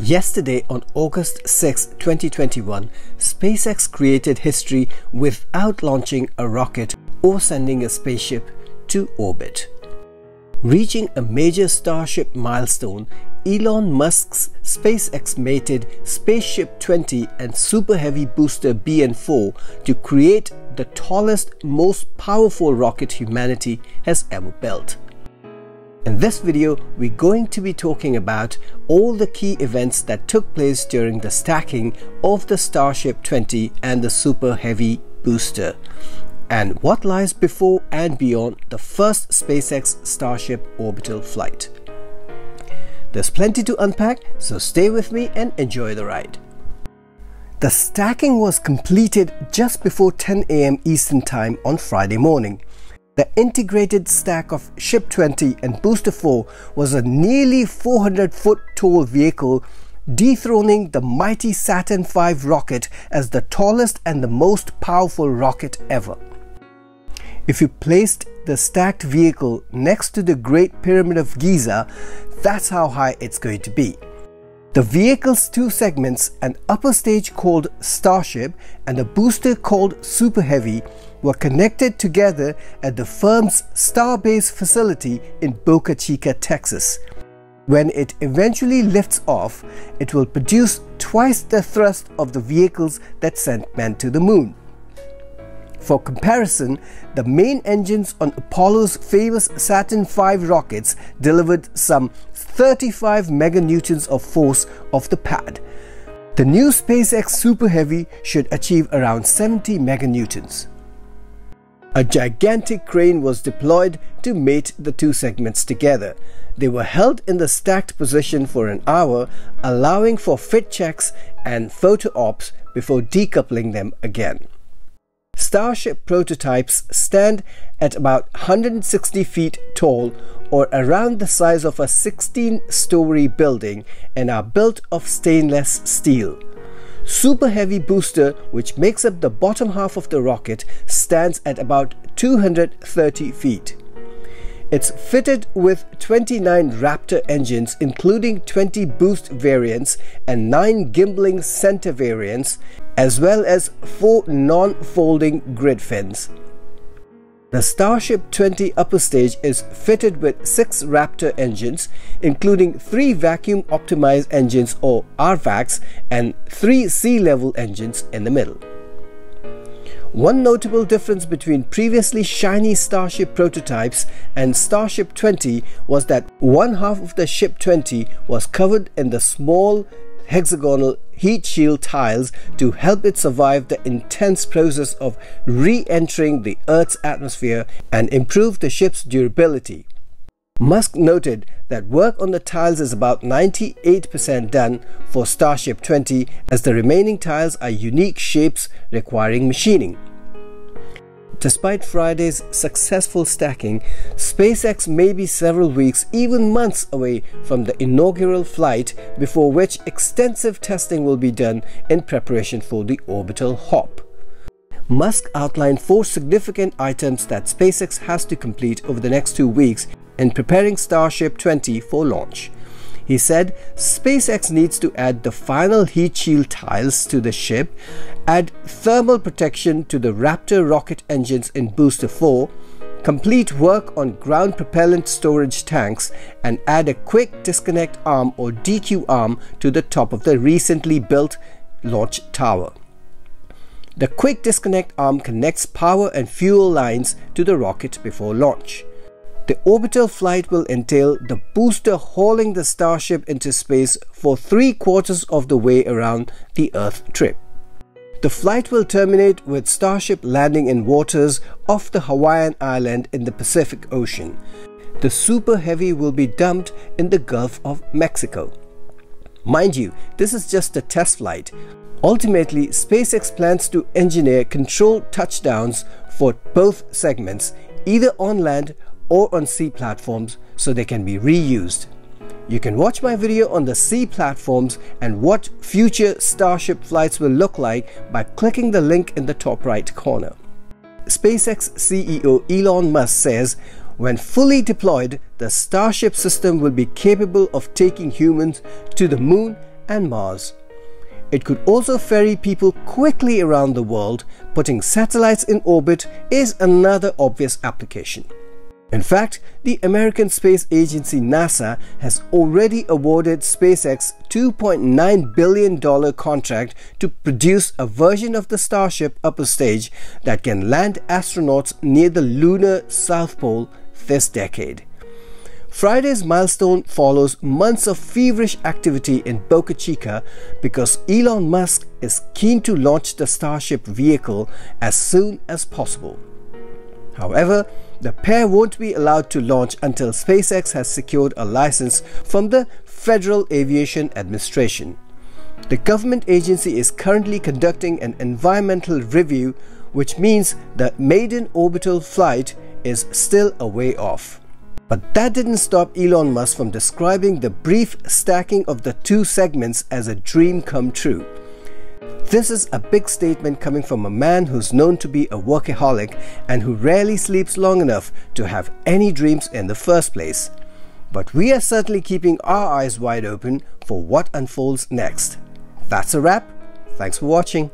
Yesterday, on August 6, 2021, SpaceX created history without launching a rocket or sending a spaceship to orbit. Reaching a major Starship milestone, Elon Musk's SpaceX mated Spaceship 20 and Super Heavy booster BN4 to create the tallest, most powerful rocket humanity has ever built. In this video, we're going to be talking about all the key events that took place during the stacking of the Starship 20 and the Super Heavy booster, and what lies before and beyond the first SpaceX Starship orbital flight. There's plenty to unpack, so stay with me and enjoy the ride. The stacking was completed just before 10 am Eastern Time on Friday morning. The integrated stack of Ship 20 and Booster 4 was a nearly 400 foot tall vehicle dethroning the mighty Saturn V rocket as the tallest and the most powerful rocket ever. If you placed the stacked vehicle next to the Great Pyramid of Giza, that's how high it's going to be. The vehicle's two segments, an upper stage called Starship and a booster called Super Heavy, were connected together at the firm's Starbase facility in Boca Chica, Texas. When it eventually lifts off, it will produce twice the thrust of the vehicles that sent men to the moon. For comparison, the main engines on Apollo's famous Saturn V rockets delivered some 35 meganewtons of force off the pad. The new SpaceX Super Heavy should achieve around 70 meganewtons. A gigantic crane was deployed to mate the two segments together. They were held in the stacked position for an hour, allowing for fit checks and photo ops before decoupling them again. Starship prototypes stand at about 160 feet tall or around the size of a 16 story building and are built of stainless steel. Super Heavy booster, which makes up the bottom half of the rocket, stands at about 230 feet. It's fitted with 29 Raptor engines including 20 boost variants and 9 gimbling center variants as well as 4 non-folding grid fins. The Starship 20 upper stage is fitted with 6 Raptor engines, including 3 vacuum optimized engines or RVACs and 3 sea level engines in the middle. One notable difference between previously shiny Starship prototypes and Starship 20 was that one half of the Ship 20 was covered in the small hexagonal heat shield tiles to help it survive the intense process of re-entering the Earth's atmosphere and improve the ship's durability. Musk noted that work on the tiles is about 98% done for Starship 20 as the remaining tiles are unique shapes requiring machining. Despite Friday's successful stacking, SpaceX may be several weeks, even months away from the inaugural flight before which extensive testing will be done in preparation for the orbital hop. Musk outlined four significant items that SpaceX has to complete over the next two weeks in preparing Starship 20 for launch. He said SpaceX needs to add the final heat shield tiles to the ship, add thermal protection to the Raptor rocket engines in Booster 4, complete work on ground propellant storage tanks, and add a quick disconnect arm or DQ arm to the top of the recently built launch tower. The quick disconnect arm connects power and fuel lines to the rocket before launch. The orbital flight will entail the booster hauling the Starship into space for three quarters of the way around the Earth trip. The flight will terminate with Starship landing in waters off the Hawaiian island in the Pacific Ocean. The Super Heavy will be dumped in the Gulf of Mexico. Mind you, this is just a test flight. Ultimately, SpaceX plans to engineer controlled touchdowns for both segments, either on land or on sea platforms so they can be reused. You can watch my video on the sea platforms and what future Starship flights will look like by clicking the link in the top right corner. SpaceX CEO Elon Musk says, when fully deployed, the Starship system will be capable of taking humans to the moon and Mars. It could also ferry people quickly around the world. Putting satellites in orbit is another obvious application. In fact, the American Space Agency NASA has already awarded SpaceX $2.9 billion contract to produce a version of the Starship upper stage that can land astronauts near the lunar South Pole this decade. Friday's milestone follows months of feverish activity in Boca Chica because Elon Musk is keen to launch the Starship vehicle as soon as possible. However, the pair won't be allowed to launch until SpaceX has secured a license from the Federal Aviation Administration. The government agency is currently conducting an environmental review, which means the maiden orbital flight is still a way off. But that didn't stop Elon Musk from describing the brief stacking of the two segments as a dream come true. This is a big statement coming from a man who's known to be a workaholic and who rarely sleeps long enough to have any dreams in the first place. But we are certainly keeping our eyes wide open for what unfolds next. That's a wrap. Thanks for watching.